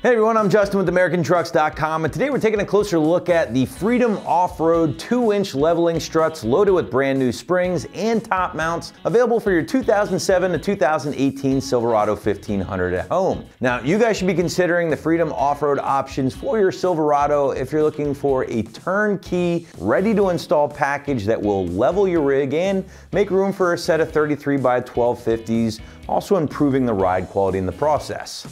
Hey everyone, I'm Justin with AmericanTrucks.com and today we're taking a closer look at the Freedom Off-Road 2-inch leveling struts loaded with brand new springs and top mounts available for your 2007 to 2018 Silverado 1500 at home. Now you guys should be considering the Freedom Off-Road options for your Silverado if you're looking for a turnkey, ready to install package that will level your rig and make room for a set of 33 by 1250s, also improving the ride quality in the process.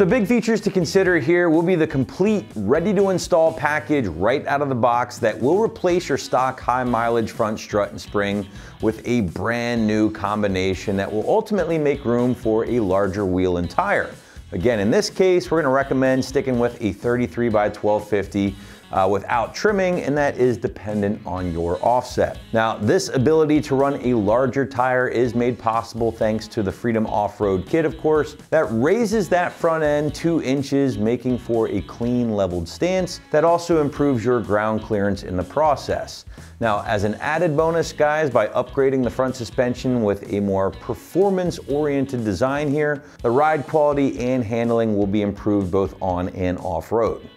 So big features to consider here will be the complete ready to install package right out of the box that will replace your stock high mileage front strut and spring with a brand new combination that will ultimately make room for a larger wheel and tire. Again, in this case, we're gonna recommend sticking with a 33 by 1250 uh, without trimming, and that is dependent on your offset. Now, this ability to run a larger tire is made possible thanks to the Freedom Off-Road kit, of course, that raises that front end two inches, making for a clean leveled stance that also improves your ground clearance in the process. Now, as an added bonus, guys, by upgrading the front suspension with a more performance-oriented design here, the ride quality and handling will be improved both on and off-road.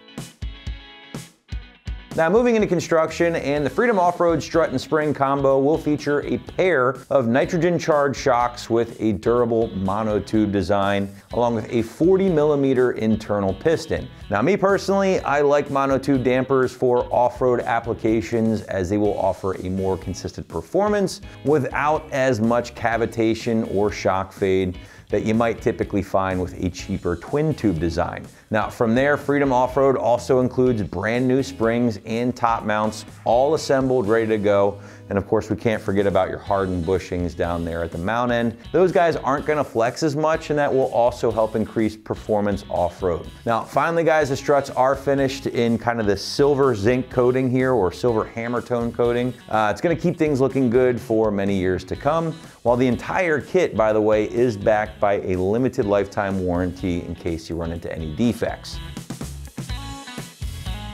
Now moving into construction and the Freedom Off-Road strut and spring combo will feature a pair of nitrogen charged shocks with a durable monotube design along with a 40 millimeter internal piston. Now me personally, I like monotube dampers for off-road applications as they will offer a more consistent performance without as much cavitation or shock fade that you might typically find with a cheaper twin tube design. Now from there, Freedom Off-Road also includes brand new springs and top mounts, all assembled, ready to go. And of course, we can't forget about your hardened bushings down there at the mount end. Those guys aren't gonna flex as much and that will also help increase performance off-road. Now, finally guys, the struts are finished in kind of the silver zinc coating here or silver hammer tone coating. Uh, it's gonna keep things looking good for many years to come. While the entire kit, by the way, is backed by a limited lifetime warranty in case you run into any defects.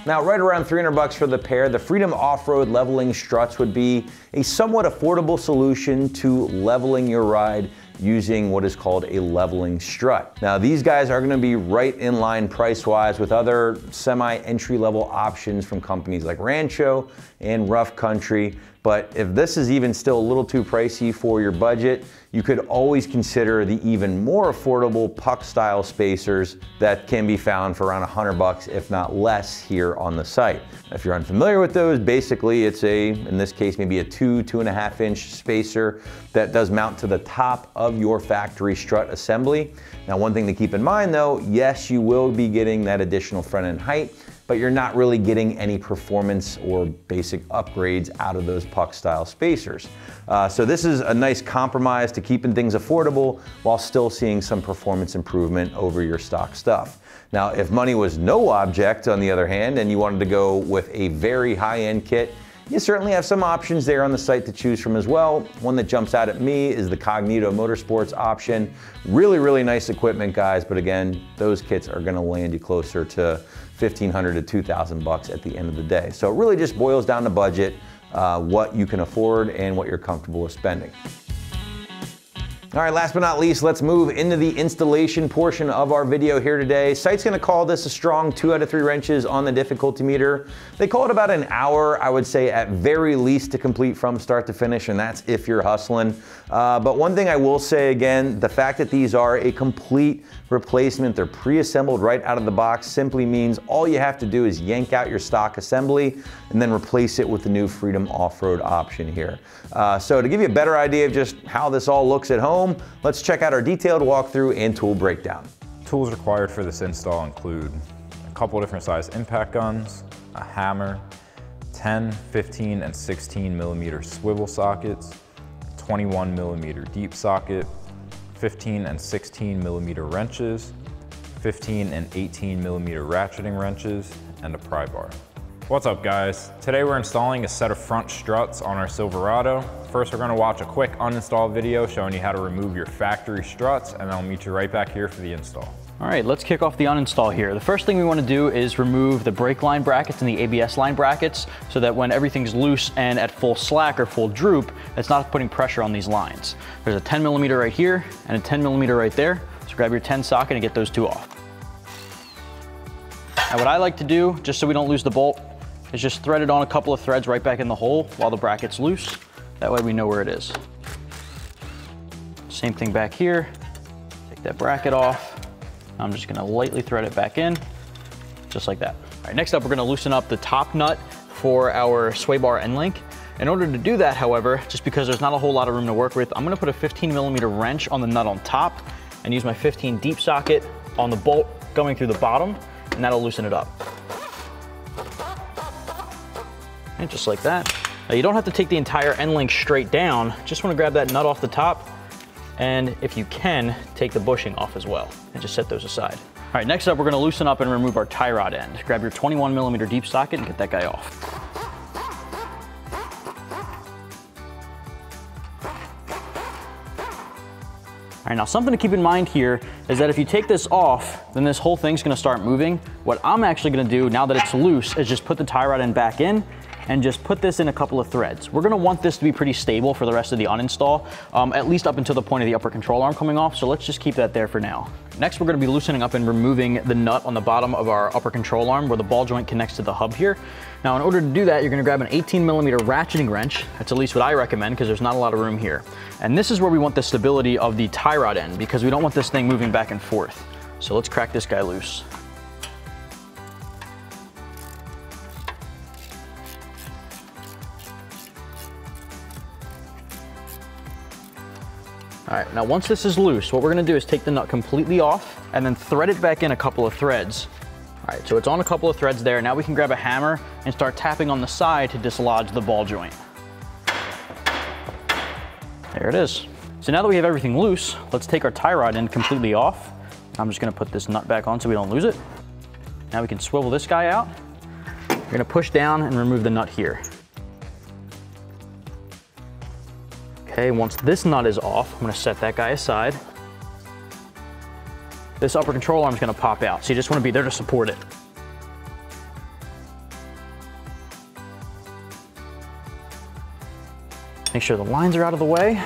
Now, right around 300 bucks for the pair, the Freedom Off-Road leveling struts would be a somewhat affordable solution to leveling your ride using what is called a leveling strut. Now these guys are gonna be right in line price-wise with other semi-entry level options from companies like Rancho and Rough Country. But if this is even still a little too pricey for your budget, you could always consider the even more affordable puck style spacers that can be found for around 100 bucks, if not less here on the site. If you're unfamiliar with those, basically it's a, in this case, maybe a two, two and a half inch spacer that does mount to the top of your factory strut assembly. Now, one thing to keep in mind though, yes, you will be getting that additional front end height, but you're not really getting any performance or basic upgrades out of those puck style spacers. Uh, so this is a nice compromise to keeping things affordable while still seeing some performance improvement over your stock stuff. Now, if money was no object, on the other hand, and you wanted to go with a very high-end kit, you certainly have some options there on the site to choose from as well. One that jumps out at me is the Cognito Motorsports option. Really, really nice equipment, guys, but again, those kits are gonna land you closer to 1500 to 2000 bucks at the end of the day. So it really just boils down to budget, uh, what you can afford and what you're comfortable with spending. All right, last but not least, let's move into the installation portion of our video here today. Site's gonna call this a strong two out of three wrenches on the difficulty meter. They call it about an hour, I would say at very least to complete from start to finish, and that's if you're hustling. Uh, but one thing I will say again, the fact that these are a complete replacement, they're pre-assembled right out of the box, simply means all you have to do is yank out your stock assembly and then replace it with the new Freedom Off-Road option here. Uh, so to give you a better idea of just how this all looks at home, home, let's check out our detailed walkthrough and tool breakdown. Tools required for this install include a couple different size impact guns, a hammer, 10, 15, and 16 millimeter swivel sockets, 21 millimeter deep socket, 15 and 16 millimeter wrenches, 15 and 18 millimeter ratcheting wrenches, and a pry bar. What's up guys? Today we're installing a set of front struts on our Silverado. First we're gonna watch a quick uninstall video showing you how to remove your factory struts and then I'll meet you right back here for the install. All right, let's kick off the uninstall here. The first thing we wanna do is remove the brake line brackets and the ABS line brackets so that when everything's loose and at full slack or full droop, it's not putting pressure on these lines. There's a 10 millimeter right here and a 10 millimeter right there So grab your 10 socket and get those two off. Now what I like to do, just so we don't lose the bolt, is just thread it on a couple of threads right back in the hole while the bracket's loose. That way we know where it is. Same thing back here. Take that bracket off. I'm just gonna lightly thread it back in, just like that. All right, next up, we're gonna loosen up the top nut for our sway bar end link. In order to do that, however, just because there's not a whole lot of room to work with, I'm gonna put a 15 millimeter wrench on the nut on top and use my 15 deep socket on the bolt going through the bottom, and that'll loosen it up. And just like that. Now you don't have to take the entire end link straight down, just wanna grab that nut off the top, and if you can, take the bushing off as well, and just set those aside. All right, next up, we're gonna loosen up and remove our tie rod end. Grab your 21 millimeter deep socket and get that guy off. All right, now something to keep in mind here is that if you take this off, then this whole thing's gonna start moving. What I'm actually gonna do now that it's loose is just put the tie rod end back in and just put this in a couple of threads. We're gonna want this to be pretty stable for the rest of the uninstall, um, at least up until the point of the upper control arm coming off, so let's just keep that there for now. Next, we're gonna be loosening up and removing the nut on the bottom of our upper control arm where the ball joint connects to the hub here. Now, in order to do that, you're gonna grab an 18 millimeter ratcheting wrench. That's at least what I recommend because there's not a lot of room here. And this is where we want the stability of the tie rod end because we don't want this thing moving back and forth. So let's crack this guy loose. All right, now once this is loose, what we're gonna do is take the nut completely off and then thread it back in a couple of threads. All right, so it's on a couple of threads there. Now we can grab a hammer and start tapping on the side to dislodge the ball joint. There it is. So now that we have everything loose, let's take our tie rod end completely off. I'm just gonna put this nut back on so we don't lose it. Now we can swivel this guy out. We're gonna push down and remove the nut here. Okay, once this nut is off, I'm gonna set that guy aside. This upper control arm is gonna pop out, so you just wanna be there to support it. Make sure the lines are out of the way,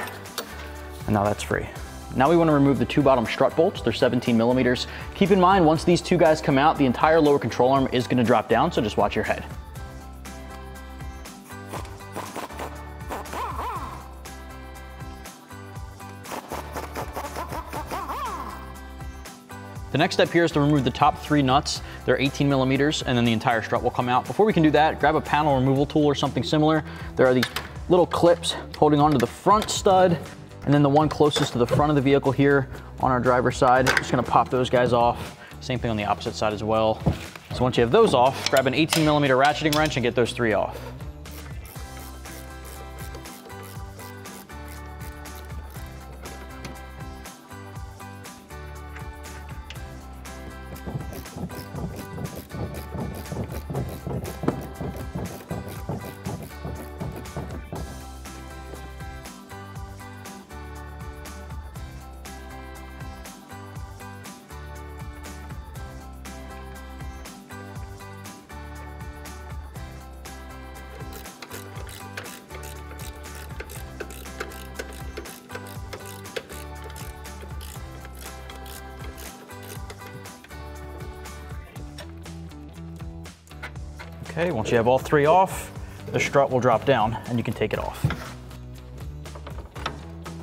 and now that's free. Now we wanna remove the two bottom strut bolts, they're 17 millimeters. Keep in mind, once these two guys come out, the entire lower control arm is gonna drop down, so just watch your head. The next step here is to remove the top three nuts. They're 18 millimeters and then the entire strut will come out. Before we can do that, grab a panel removal tool or something similar. There are these little clips holding onto the front stud and then the one closest to the front of the vehicle here on our driver's side. Just gonna pop those guys off. Same thing on the opposite side as well. So once you have those off, grab an 18 millimeter ratcheting wrench and get those three off. Okay, once you have all three off, the strut will drop down and you can take it off.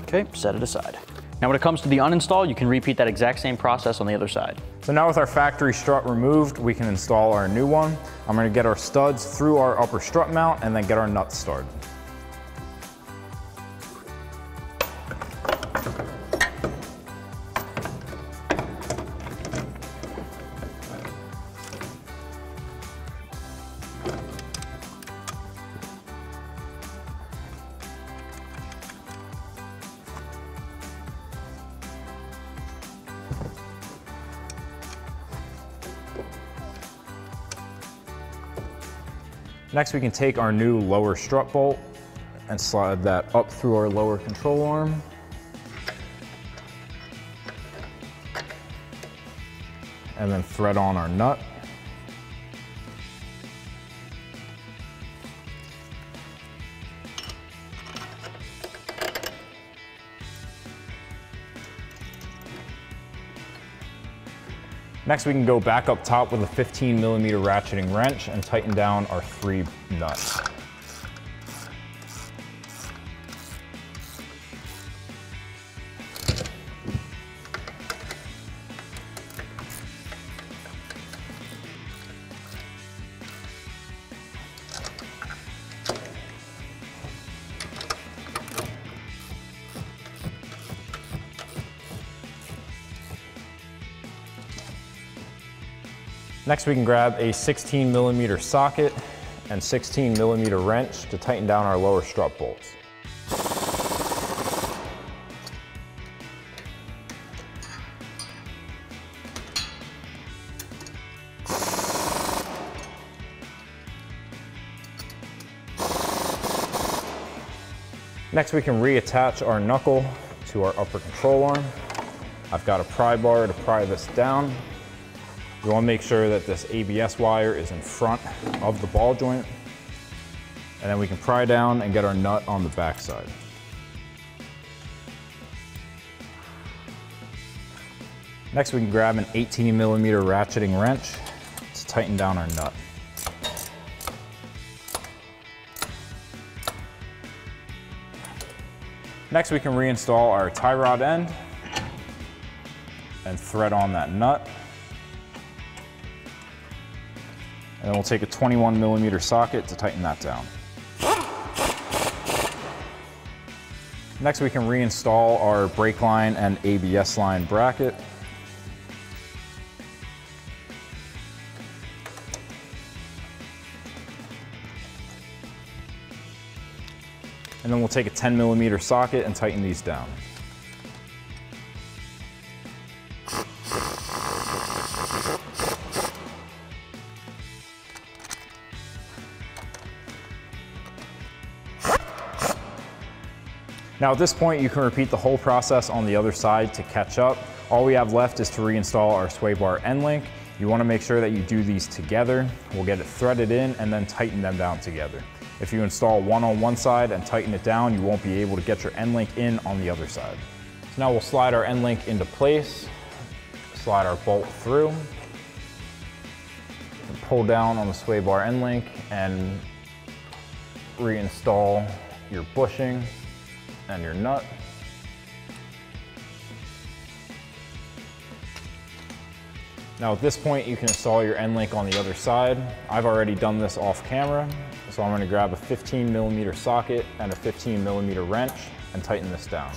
Okay, set it aside. Now when it comes to the uninstall, you can repeat that exact same process on the other side. So now with our factory strut removed, we can install our new one. I'm gonna get our studs through our upper strut mount and then get our nuts started. Next, we can take our new lower strut bolt and slide that up through our lower control arm. And then thread on our nut. Next, we can go back up top with a 15 millimeter ratcheting wrench and tighten down our three nuts. Next, we can grab a 16 millimeter socket and 16 millimeter wrench to tighten down our lower strut bolts. Next, we can reattach our knuckle to our upper control arm. I've got a pry bar to pry this down. We wanna make sure that this ABS wire is in front of the ball joint. And then we can pry down and get our nut on the backside. Next, we can grab an 18 millimeter ratcheting wrench to tighten down our nut. Next, we can reinstall our tie rod end and thread on that nut. And then we'll take a 21 millimeter socket to tighten that down. Next, we can reinstall our brake line and ABS line bracket. And then we'll take a 10 millimeter socket and tighten these down. Now at this point, you can repeat the whole process on the other side to catch up. All we have left is to reinstall our sway bar end link. You wanna make sure that you do these together. We'll get it threaded in and then tighten them down together. If you install one on one side and tighten it down, you won't be able to get your end link in on the other side. So now we'll slide our end link into place, slide our bolt through, pull down on the sway bar end link and reinstall your bushing and your nut. Now at this point, you can install your end link on the other side. I've already done this off camera, so I'm gonna grab a 15 millimeter socket and a 15 millimeter wrench and tighten this down.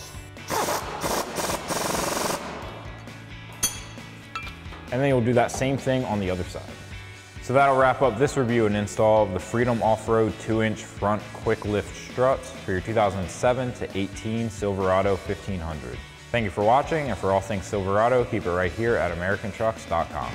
And then you'll do that same thing on the other side. So that'll wrap up this review and install of the Freedom Off-Road 2-inch front quick lift struts for your 2007 to 18 Silverado 1500. Thank you for watching, and for all things Silverado, keep it right here at AmericanTrucks.com.